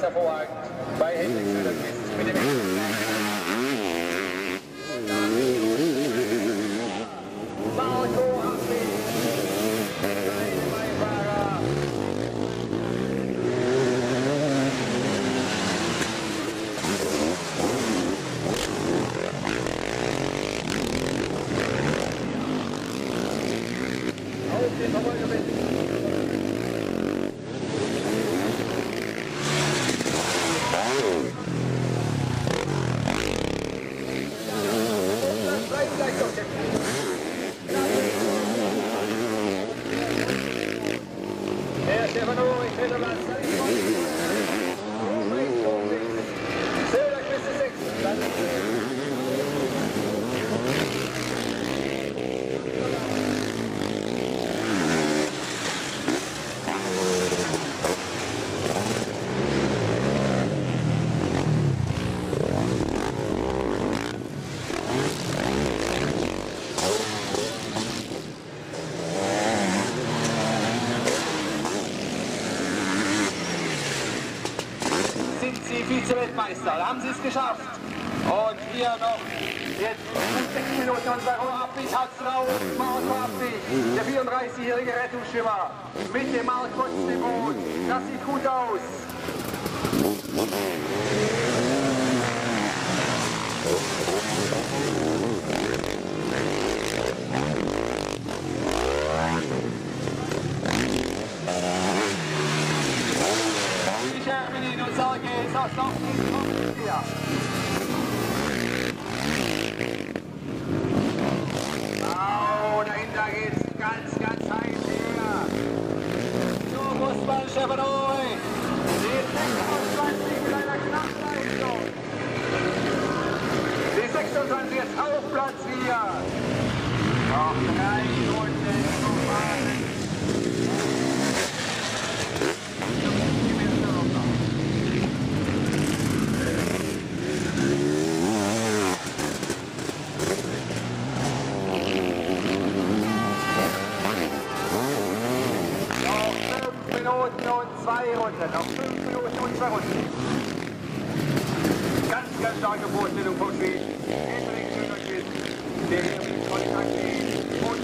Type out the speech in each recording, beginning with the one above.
step away. Bij Hendricks en het met de wind. Vize-Weltmeister. Da haben Sie es geschafft. Und hier noch jetzt sechs Minuten unser Abbieg hat Frau Marco Abbieg, der 34-jährige Rettungsschwimmer mit dem Mark Kotzen im Boot. Das sieht gut aus. Die Scherbenin und Ist aus noch hier. Wow, dahinter geht's ganz, ganz heiß her. So muss man Stefanoy.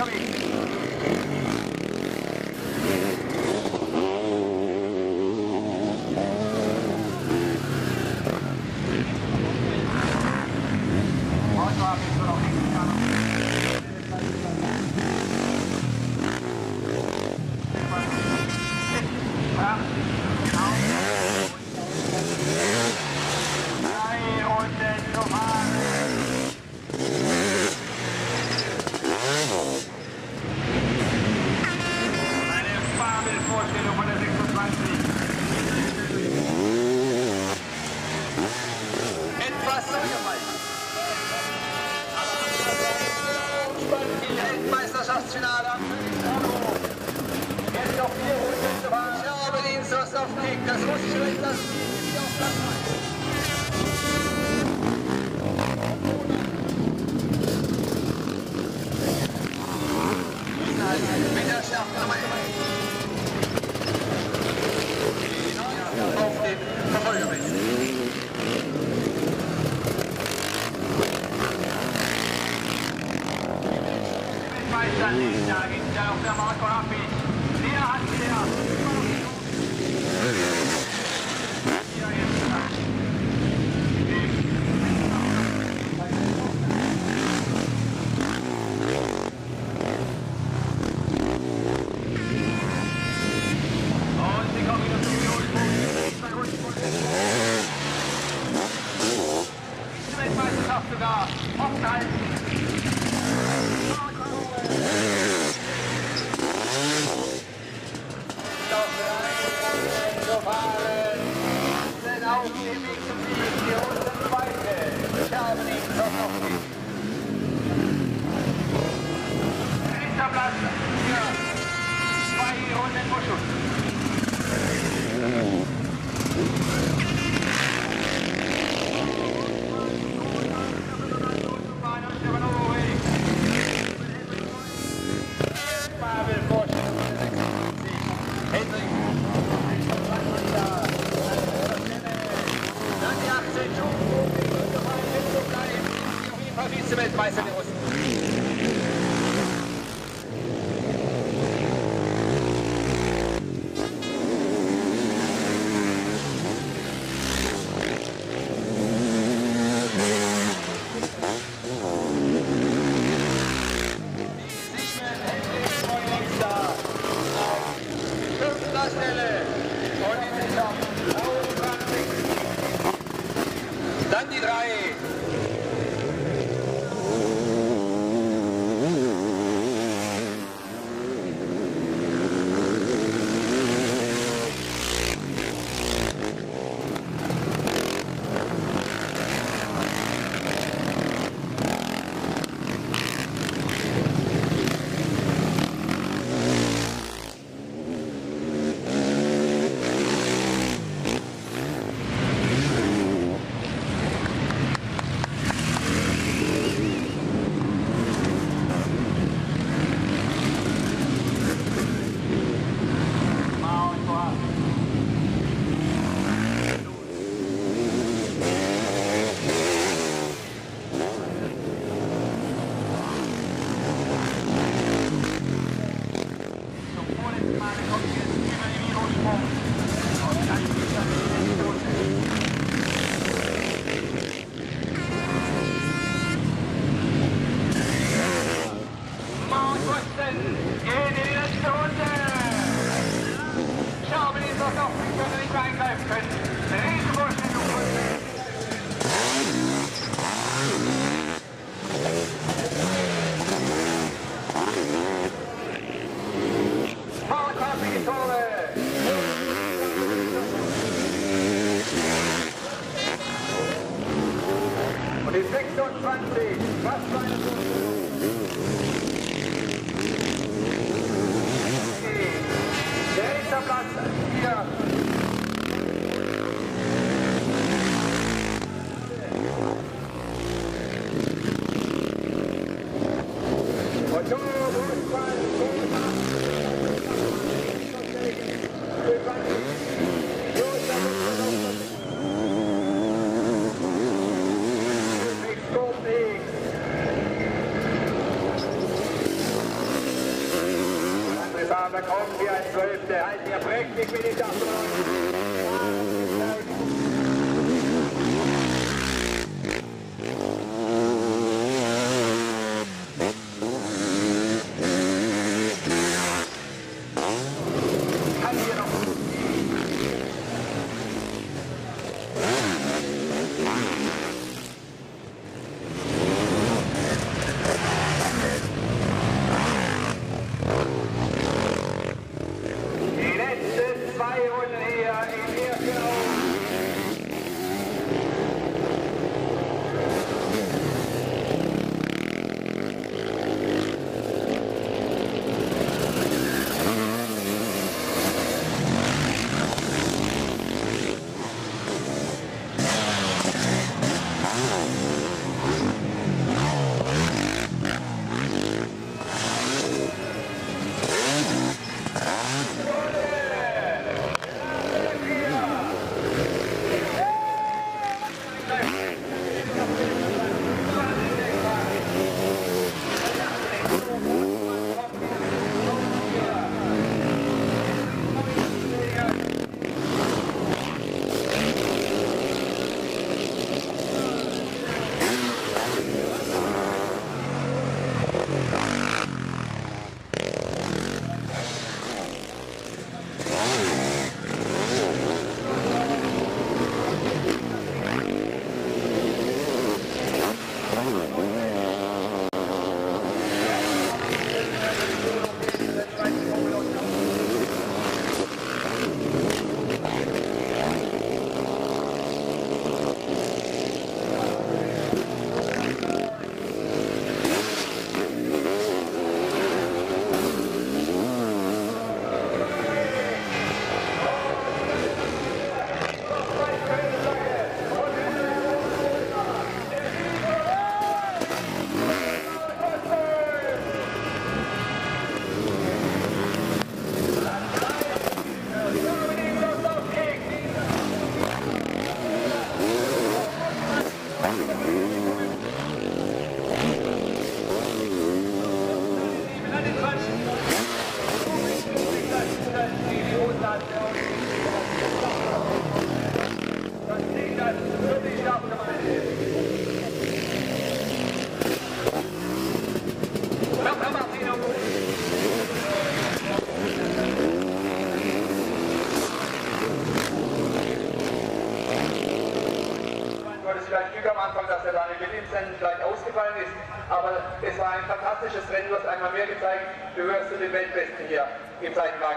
Come here. Weltmeisterschaftsfinale. Jetzt noch vier Runden zu fahren. Scherberin, Sosnovnik, das russische Recht, das auf Platz 1. Mit der Nummer 11. Auf den Verfolgerweg. Weltmeister nächstes Jahr geht wieder auf der Und die 26, was für eine Position. Nächster Platz, 4.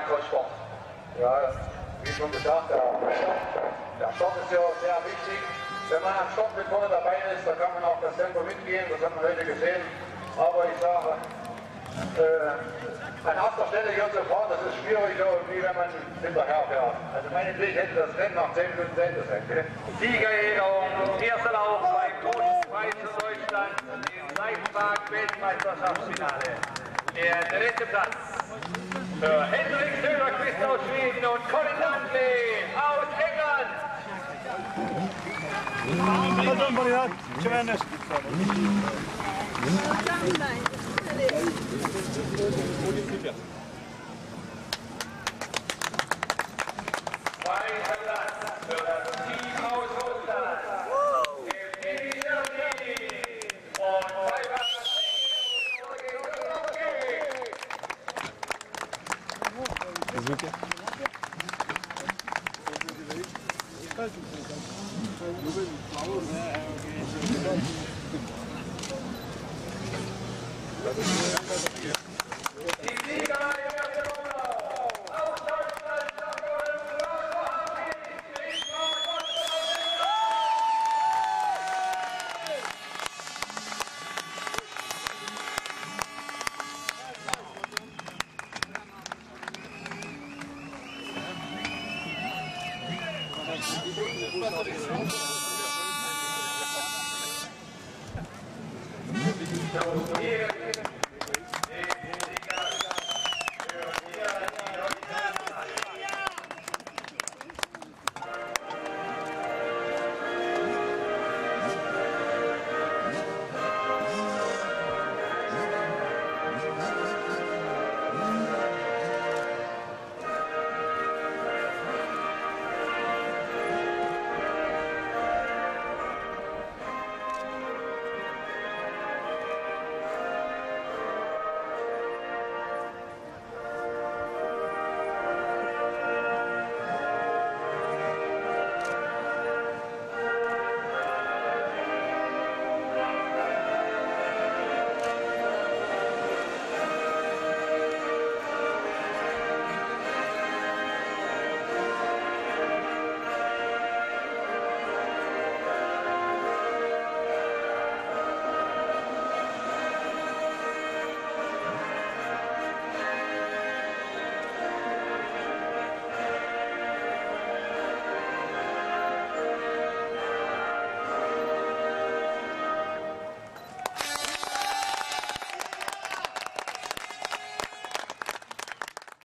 Seitenwagen-Crosssport. Ja, wie schon gesagt, der, der Stopp ist ja sehr wichtig. Wenn man am Stopp mit vorne dabei ist, dann kann man auch das Tempo mitgehen, das hat man heute gesehen. Aber ich sage, äh, an erster Stelle hier zu fahren, das ist schwieriger, wie wenn man hinterher fährt. Also meinetwegen hätte das Rennen nach 10 Minuten zu Ende sein. Siegerehrung, erster Lauf beim großen Preis für Deutschland im Seitenwagen-Weltmeisterschaftsfinale. Der dritte Platz für Hendrik Söderquist aus Schweden und Colin Landley aus England. Zweiter Platz für das Die Yeah.